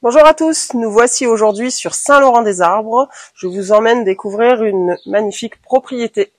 Bonjour à tous, nous voici aujourd'hui sur Saint-Laurent-des-Arbres. Je vous emmène découvrir une magnifique propriété.